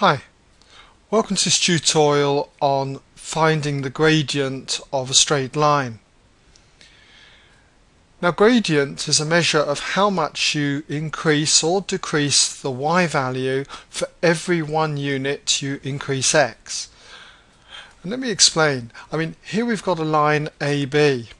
Hi, welcome to this tutorial on finding the gradient of a straight line. Now gradient is a measure of how much you increase or decrease the y value for every one unit you increase x. And let me explain. I mean here we've got a line AB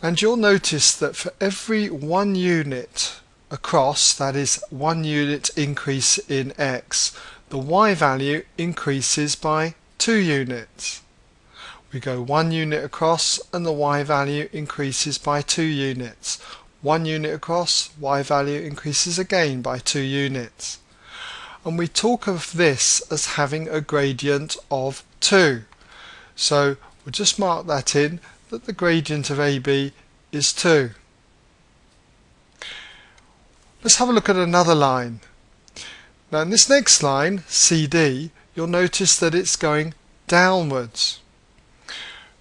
and you'll notice that for every one unit across, that is one unit increase in x, the y value increases by two units. We go one unit across and the y value increases by two units. One unit across, y value increases again by two units. And we talk of this as having a gradient of 2. So we'll just mark that in that the gradient of AB is 2. Let's have a look at another line. Now in this next line, CD, you'll notice that it's going downwards.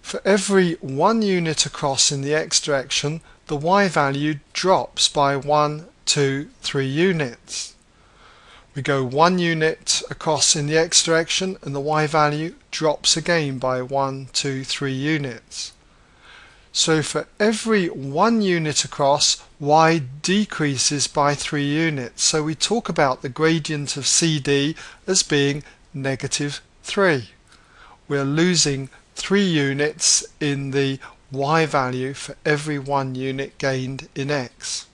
For every one unit across in the x direction, the y value drops by one, two, three units. We go one unit across in the x direction and the y value drops again by one, two, three units. So for every one unit across, y decreases by three units. So we talk about the gradient of CD as being negative 3. We're losing 3 units in the y value for every one unit gained in x.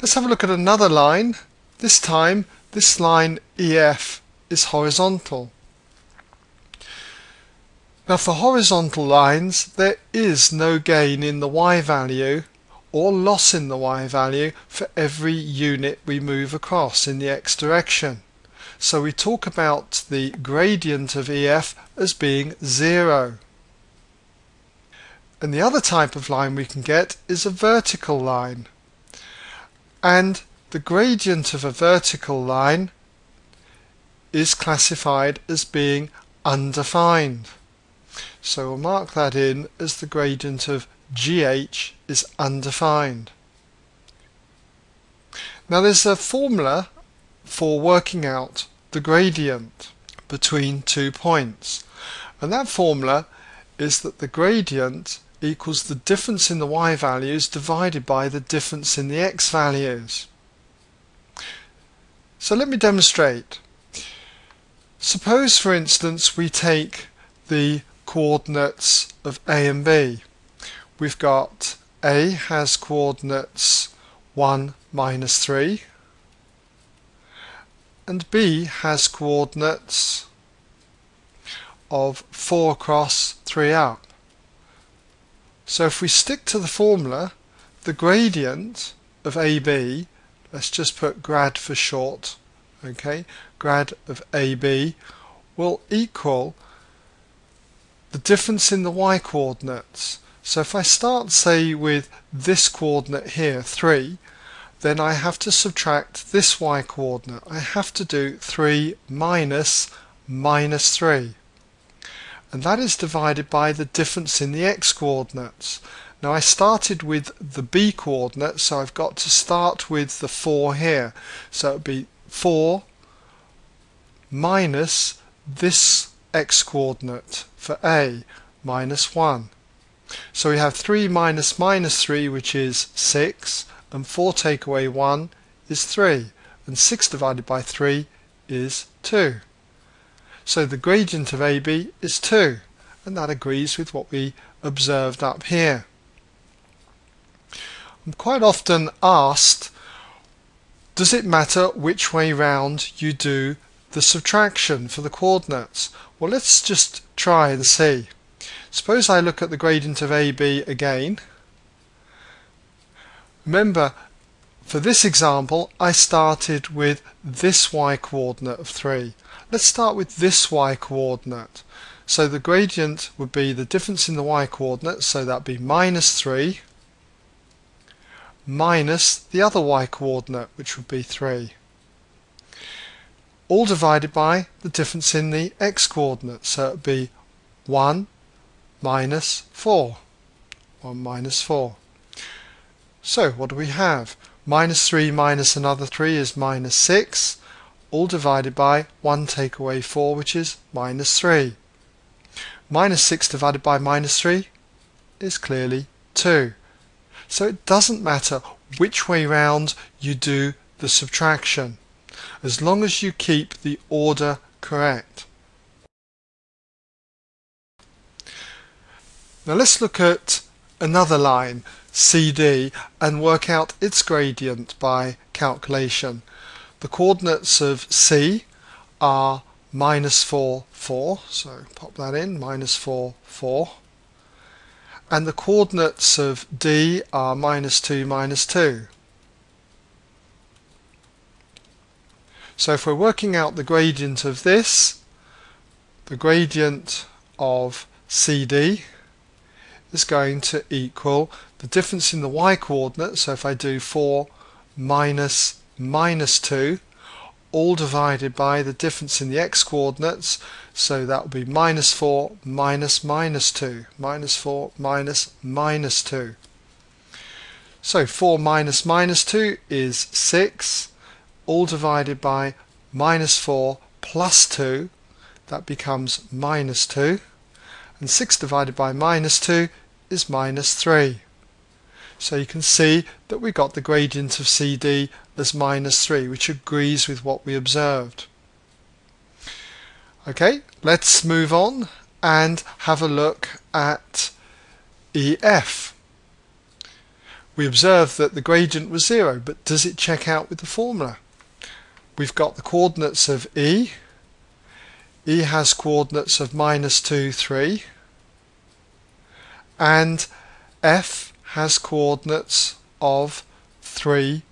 Let's have a look at another line. This time, this line EF is horizontal. Now for horizontal lines there is no gain in the y value or loss in the y value for every unit we move across in the x direction. So we talk about the gradient of EF as being zero. And the other type of line we can get is a vertical line. And the gradient of a vertical line is classified as being undefined. So we'll mark that in as the gradient of GH is undefined. Now there's a formula for working out the gradient between two points and that formula is that the gradient equals the difference in the y values divided by the difference in the x values. So let me demonstrate. Suppose for instance we take the coordinates of A and B. We've got A has coordinates 1 minus 3 and B has coordinates of 4 across 3 up. So if we stick to the formula, the gradient of AB, let's just put grad for short, okay, grad of AB will equal the difference in the y coordinates. So if I start say with this coordinate here 3 then I have to subtract this y coordinate. I have to do 3 minus minus 3 and that is divided by the difference in the x coordinates. Now I started with the b coordinate so I've got to start with the 4 here so it would be 4 minus this x coordinate for a minus 1. So we have 3 minus minus 3 which is 6 and 4 take away 1 is 3 and 6 divided by 3 is 2. So the gradient of AB is 2 and that agrees with what we observed up here. I'm quite often asked does it matter which way round you do the subtraction for the coordinates? Well, let's just try and see. Suppose I look at the gradient of AB again. Remember, for this example, I started with this y coordinate of 3. Let's start with this y coordinate. So the gradient would be the difference in the y coordinate, so that would be minus 3 minus the other y coordinate, which would be 3 all divided by the difference in the x coordinates. So it would be 1 minus 4. 1 minus 4. So what do we have? Minus 3 minus another 3 is minus 6, all divided by 1 take away 4, which is minus 3. Minus 6 divided by minus 3 is clearly 2. So it doesn't matter which way round you do the subtraction, as long as you keep the order correct. Now let's look at another line, CD, and work out its gradient by calculation. The coordinates of C are minus 4, 4, so pop that in, minus 4, 4 and the coordinates of D are minus 2, minus 2. So if we're working out the gradient of this, the gradient of CD is going to equal the difference in the y coordinate, so if I do 4 minus minus 2, all divided by the difference in the x coordinates so that will be minus 4 minus minus 2 minus 4 minus minus 2 so 4 minus minus 2 is 6 all divided by minus 4 plus 2 that becomes minus 2 and 6 divided by minus 2 is minus 3 so you can see that we got the gradient of CD as minus 3, which agrees with what we observed. Okay, let's move on and have a look at EF. We observed that the gradient was 0, but does it check out with the formula? We've got the coordinates of E. E has coordinates of minus 2, 3. And F has coordinates of 3,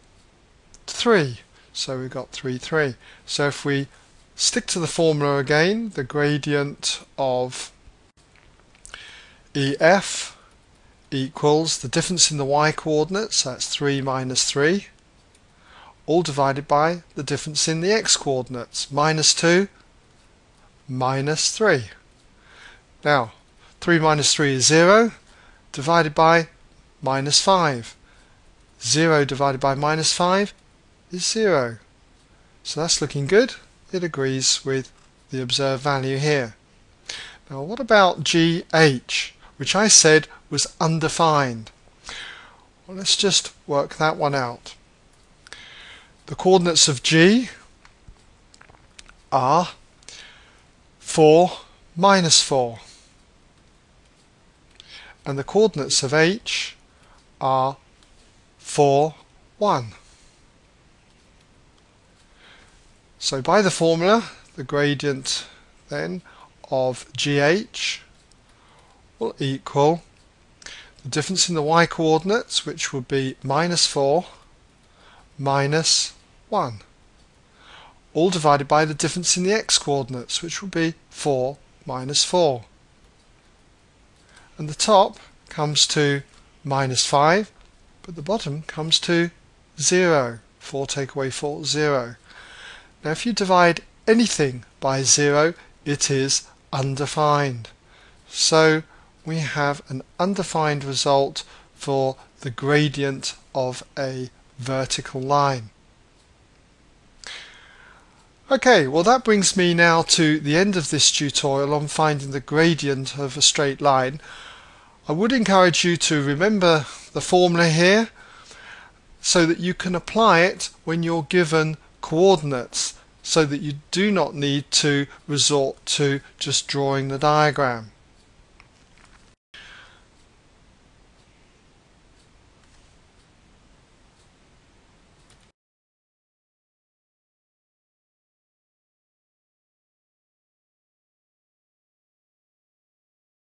3. So we've got 3, 3. So if we stick to the formula again, the gradient of EF equals the difference in the y coordinates, that's 3 minus 3, all divided by the difference in the x coordinates, minus 2, minus 3. Now, 3 minus 3 is 0, divided by minus 5. 0 divided by minus 5 is 0. So that's looking good. It agrees with the observed value here. Now what about GH, which I said was undefined? Well, let's just work that one out. The coordinates of G are 4 minus 4 and the coordinates of H are 4, 1. So by the formula, the gradient then of GH will equal the difference in the y coordinates, which would be minus 4 minus 1, all divided by the difference in the x coordinates, which would be 4 minus 4. And the top comes to minus 5, but the bottom comes to 0. 4 take away 4, 0. Now if you divide anything by 0, it is undefined. So we have an undefined result for the gradient of a vertical line. Okay, well that brings me now to the end of this tutorial on finding the gradient of a straight line. I would encourage you to remember the formula here so that you can apply it when you're given coordinates so that you do not need to resort to just drawing the diagram.